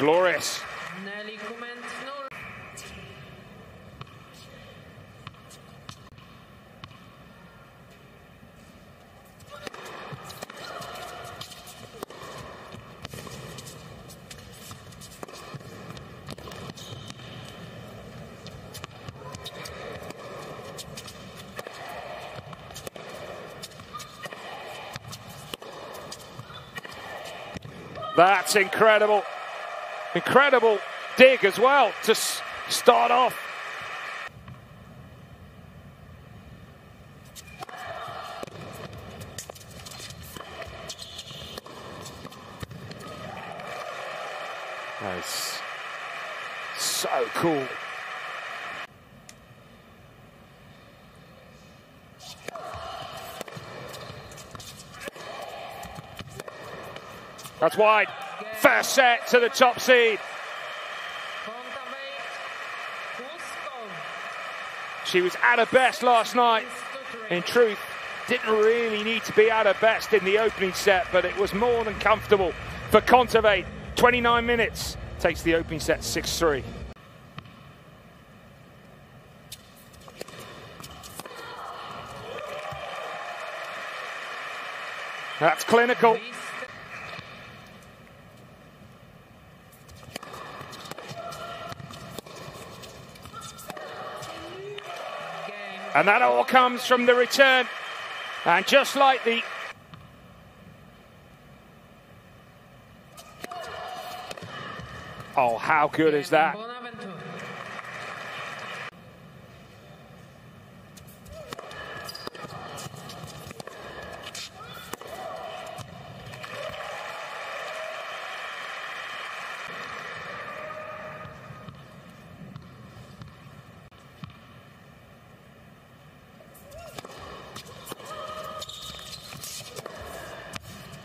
glorious. That's incredible. Incredible dig as well to start off. Nice. So cool. That's wide. First set to the top seed. She was at her best last night. In truth, didn't really need to be at her best in the opening set, but it was more than comfortable for Kontaveit. 29 minutes takes the opening set 6 3. That's clinical. And that all comes from the return. And just like the. Oh, how good is that? Bonaventure.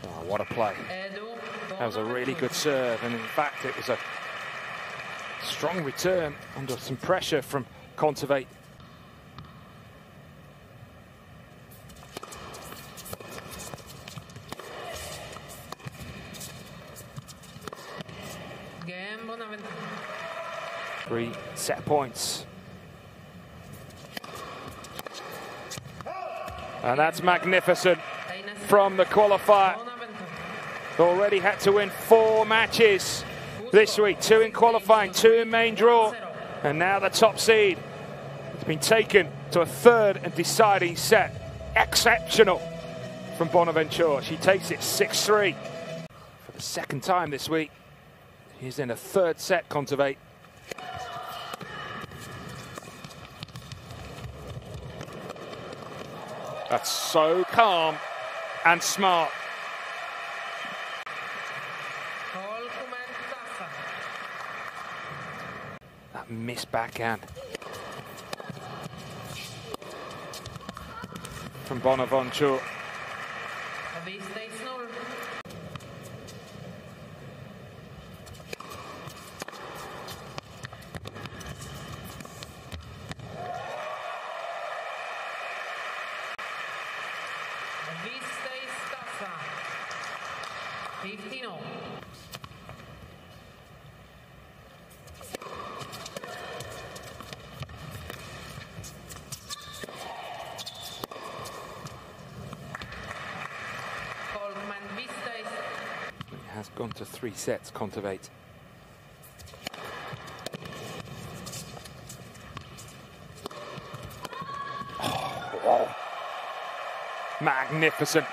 Oh, what a play. That was a really good serve, and in fact, it was a strong return under some pressure from Kontaveit. Three set points. And that's magnificent from the qualifier. Already had to win four matches this week two in qualifying, two in main draw, and now the top seed. It's been taken to a third and deciding set. Exceptional from Bonaventure. She takes it 6 3 for the second time this week. He's in a third set, Kontaveit. That's so calm and smart. that miss backhand. From Bonaventure. Vista Stasa, 15 0. Has gone to three sets, Kontaveit. Oh, wow. Magnificent.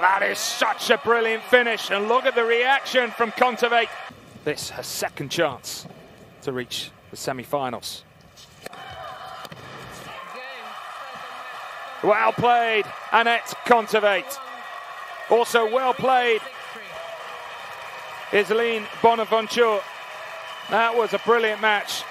That is such a brilliant finish, and look at the reaction from Kontaveit. This her second chance to reach the semi-finals. Well played, Anett Kontaveit. Also well played, Ysaline Bonaventure. That was a brilliant match.